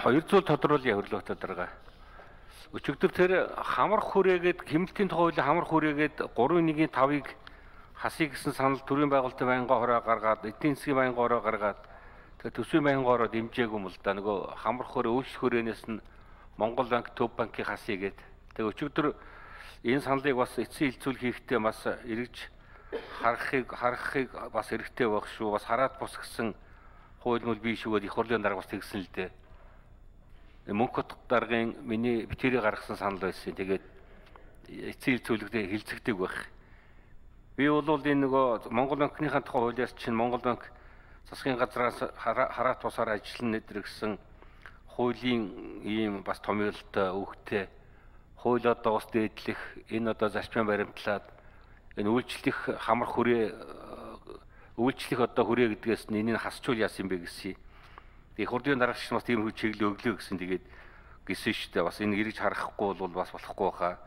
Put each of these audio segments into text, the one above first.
хоёр зүйл тодруулъя хөрлөх тодоргой. Өчигдөр тэр хамар хүрээгээд хэмнэлтийн тухай хуулийн хамар хүрээгээд 3.1-ийн 5-ыг хасыг гэсэн санал төрийн байгуулалтын байнгын хороо гаргаад, эдийн засгийн байнгын хороо гаргаад тэгээ төсвийн байнгын хороо дэмжээгүй юм л да. Нөгөө хамар хүрээ үйлчлэх хүрээнээс нь Монгол банк, Төв банкийн хасыгээд тэгээ өчигдөр энэ саналыг бас эцсийн хилцүүл хийхдээ бас эргэж харахыг харахыг бас хэрэгтэй байх шүү. Бас хараад бус гэсэн хууль мөл бий шүүгээд их хурлын дарга бас тэгсэн л дээ. Мөнх хот даргын миний битэрийг гаргасан санал байсан. Тэгээд эцсийн хилцүүлэгтээ хилцэгдэг байх. Би бол энэ нөгөө Монгол банкныхаа тухай хуулиас чинь Монгол банк засгийн газраас хараа тусаар ажиллана гэдэр гэсэн хуулийн ийм бас томьёолтой өвгтэй хууль одоо бас дээдлэх энэ одоо зарчмын баримтлаад энэ үйлчлэх хамар хүрээ үйлчлэх одоо хүрээ гэдгээс нь энийг хасчул яасан бэ гэсэн. Их хурдын дараагч бас тийм чиглэл өглөө гэсэн. Тэгээд гисэн шүү дээ. Бас энэ эргэж харахгүй бол бас болохгүй хаа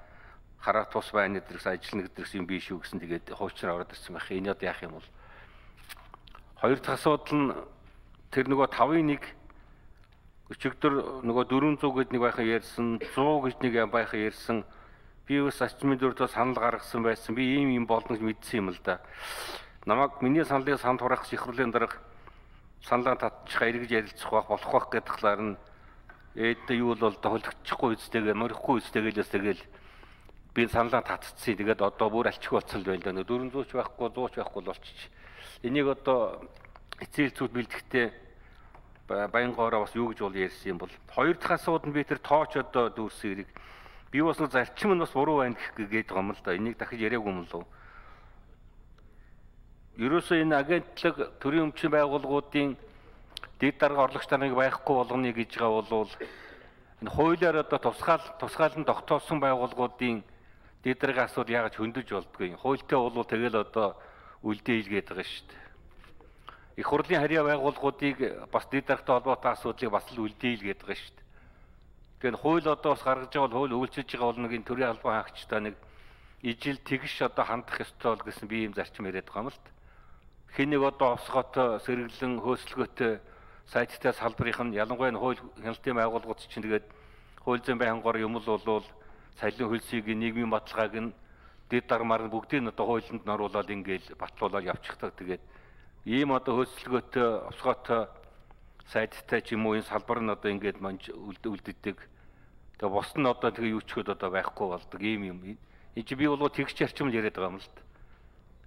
хараа тус байна гэдэрс ажиллана гэдэрс юм биш үү гэсэн. Тэгээд хуучраа ороод ирсэн байх. Энэ одоо яах юм бол? Хоёр дахь асуудал нь тэр нөгөө 5-ын 1 өчигдөр нөгөө 400 гэд нэг байхаа ярьсан 100 гэж нэг байхаа ярьсан. Би бас ачмын дөрөвдөө санал гаргасан байсан. Би ийм юм болно гэж мэдсэн юм л да. Намайг миний саналыг санд хураах сихруулийн дарга саналаа татчих эргэж ярилцах байх болох байх гэдэг талаар нь ээдээ юу бол холигдчихгүй үстэйгээ морихгүй үстэйгээлээс тэгэл би саналаа татцсан. Тэгээд одоо бүр альчих болсон л байна да. 400 ч байхгүй 100 ч байхгүй л болчих. Энийг одоо эцэг хэлцүүд бэлдэхдээ баянгоороо бас юу гэж бол ярьсан юм бол хоёр дахь асуудал нь би тэр тооч одоо дүүрсэн хэрэг би бас зарчим нь бас буруу байна гэх гээд байгаа юм л да. Энийг дахиж яриаггүй юм лөө. Ерөөсөө энэ агентлаг төрийн өмчийн байгууллагуудын дэд дарга орлогч нарыг байхгүй болгоно гэж байгаа бол энэ хуулиар одоо тусгаал тусгаалan тогтоосон байгууллагуудын дээдрэг асуудал яагаад хөндөж болдгоо. Хуультай бол тэгэл одоо үлдээ илгээд байгаа шүү дээ. Их хурлын харьяа байгууллагуудыг бас дээдрэгтэй холбоотой асуудлыг бас л үлдээ илгээд байгаа шүү дээ. Тэгэхээр хууль одоо бас гаргаж байгаа бол хууль үйлчилж байгаа бол нэг энэ төрийн албан хаагчтай нэг ижил тэгш одоо хандах ёстой бол гэсэн би юм зарчим яриад байгаа юм л та. Хэн нэг одоо овсгоотой сэргэлэн хөөслөгөөтэй сайттай салбарынх нь ялангуяа хууль хяналтын байгууллагууд чинь тэгээд хууль зүйн байнгор юм л болвол саллин хөлсийг нийгмийн баталгааг нь дэд дармаар нь бүгдийг нь одоо хуулинд нь оруулаад ингээл батлуулаад явчихдаг. Тэгээд ийм одоо хөөцөлгөөтэй овсгоотой сайттай ч юм уу энэ салбар нь одоо ингээд манж үлддэг. Тэгээ бос нь одоо тэгээ юу ч хөд одоо байхгүй болдог ийм юм. Энэ чи би бол тэгч зарчим л яриад байгаа юм л та.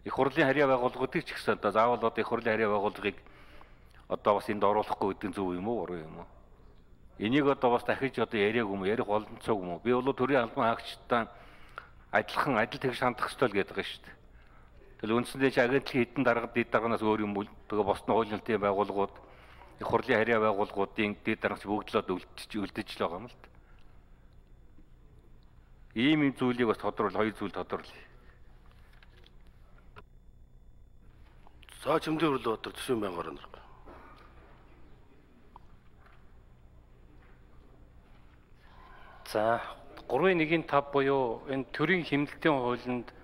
Их хурлын харьяа байгууллагуудыг ч гэсэн одоо заавал одоо их хурлын харьяа байгууллагыг одоо бас энд оруулахгүй гэдэг зөв юм уу буруу юм уу? Энийг одоо бас дахиж одоо яриаг юм ярих боломцоог юм уу? Би бол төрийн албан хаагчтай адилхан адил тэгш хандах ёстой л гэдэг байгаа шүү дээ. Тэгэл үндсэндээ чи агентлаг хэдэн дарга дэд дарганаас өөр юм бол тэгээ босны хуулийнхын байгууллагууд их хурлын харьяа байгууллагуудын дэд даргач бүгд л одоо үлдчих үлдэж л байгаа юм л та. Ийм юм зүйлийг бас тодорхойл хоёр зүйл тодорхойлъё. За чимдээ хөрлөө өдөр төсвийн байнгаар нар. За 3.1-5 буюу энэ төрийн хэмнэлтийн хуулинд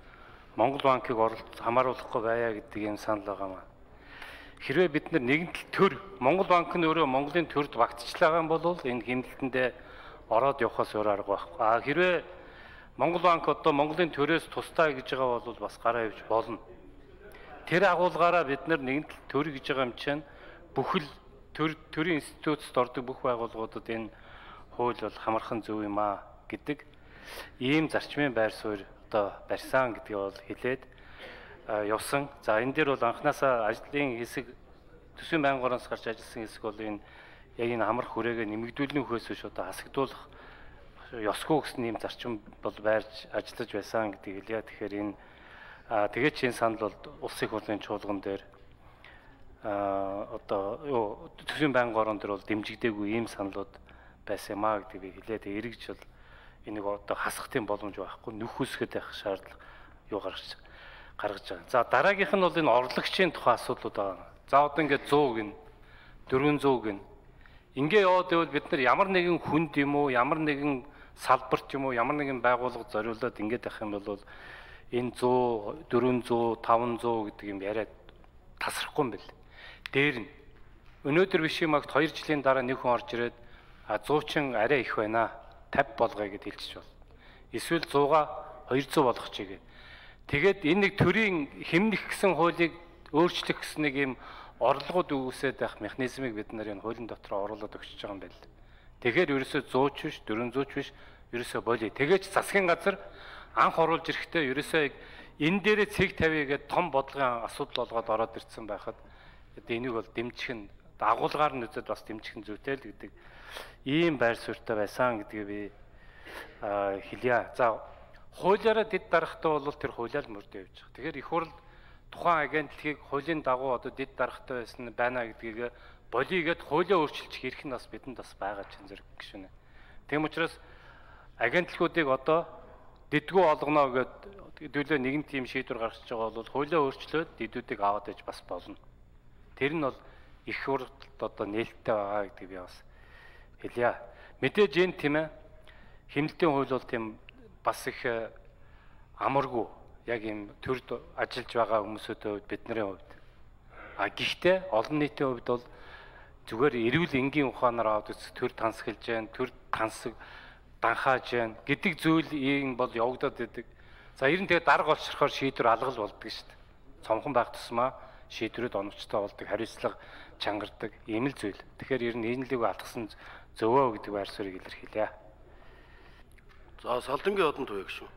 Монгол банкыг оролт хамааруулахгүй байя гэдэг юм санал байгаа маа. Хэрвээ бид нэгэн төр Монгол банк нь өөрөө Монголын төрд багтчлаа юм бол энэ хэмнэлтэндээ ороод явахаас өөр арга байхгүй. А хэрвээ Монгол банк одоо Монголын төрөөс тустай гэж байгаа бол бас гараа явж болно. Тэр агуулгаараа бид нар нэгэн төр гэж байгаа юм чинь бүхэл төр төрийн институтд ордог бүх байгууллагуудад энэ хууль бол хамархан зөв юм а гэдэг ийм зарчмын байр суурь одоо барьсан гэдгийг бол хэлээд явсан. За энэ дээр бол анханасаа ажлын хэсэг төсвийн байнгоороос гарч ажилласан хэсэг бол энэ яг энэ амар хүрээгээ нэмэгдүүлэн хөөс биш одоо хасагдуулах ёсгүй гэсэн ийм зарчим бол байрж ажиллаж байсан гэдгийг хэлье. Тэгэхээр энэ тэгээд чинь санал бол улсын хурлын чуулган дээр а одоо юу төсвийн байнгоорон дээр бол дэмжигдээгүй ийм саналуд байсан юм а гэдгийг би хэлээд эргэж бол энийг одоо хасах тийм боломж байхгүй нөхөсгöd байх шаардлага юу гаргаж гаргаж байгаа. За дараагийнх нь бол энэ орлогчийн тухай асуудлууд байгаа. За одоо ингээд 100 гин 400 гин ингээ яваад байвал бид нар ямар нэгэн хүнд юм уу ямар нэгэн салбарт юм уу ямар нэгэн байгууллага зориулаад ингээд байх юм бол энэ 100 400 500 гэдэг юм яриад тасрахгүй юм бэл. Дээр нь өнөөдөр биш юм агт 2 жилийн дараа нэг хүн орж ирээд А 100 чин арай их байна. 50 болгоё гэд хэлчих бол. Эсвэл 100-а 200 болгочих гээд. Тэгээд энэ нэг төрийн хэмнэх гэсэн хуулийг өөрчлөх гэсэн нэг юм орлогод үүсээд байх механизмыг бид нар энэ хуулийн дотор оруулаад өгч байгаа юм байна. Тэгэхээр ерөөсөө 100 ч биш, 400 ч биш, ерөөсөө болий. Тэгээд засгийн газар анх оруулж ирэхдээ ерөөсөө энэ дээрээ цэг тавья гэдэг том бодлогын асуудал болгоод ороод ирсэн байхад одоо энийг бол дэмжих нь агуулгаар нь үзээд бас дэмжих нь зүйтэй л гэдэг ийм байр суурьтай байсан гэдгийг би хэлье. За хуулиараа дид дарахтаа бол тэр хуулиар мөрдөө явж байгаа. Тэгэхээр их хурл тухайн агентлагийг хуулийн дагуу одоо дид дарахтай байсан байна гэдгийг болигээд хуулиа өөрчилчих эрх нь бас бидэнд бас байгаа ч зэрэг гişүнэ. Тэгм учраас агентлагуудыг одоо дидгүү олгоно гэд хэдүүлээ нэгэн тийм шийдвэр гаргаж байгаа бол хуулиа өөрчлөөд дидүүдийг аваад иж бас болно. Тэр нь бол их хурд одоо нээлттэй байгаа гэдгийг би бас хэлье. Мэдээж энэ тийм ээ хэмнэлтийн хууль бол тийм бас их амаргүй яг юм төрд ажиллаж байгаа хүмүүсүүдийн хувьд бидний хувьд. А гэхдээ олон нийтийн хувьд бол зүгээр эрүүл энгийн ухаанаар аваад үзэх төр тансаглаж जैन төр тансаг данхааж जैन гэдэг зүйл ийм бол явагдаад байдаг. За ер нь тэгээ дарга олчрохоор шийдвэр алгал болдог шүү дээ. Цомхон байх тусмаа шийдвэрүүд оновчтой болдог, хариуцлага чангардаг ийм л зүйл. Тэгэхээр ер нь энэ лиг алгасан зөвөө гэдэг байр суурийг илэрхийлье. За салдангийн одон туяа гişүн.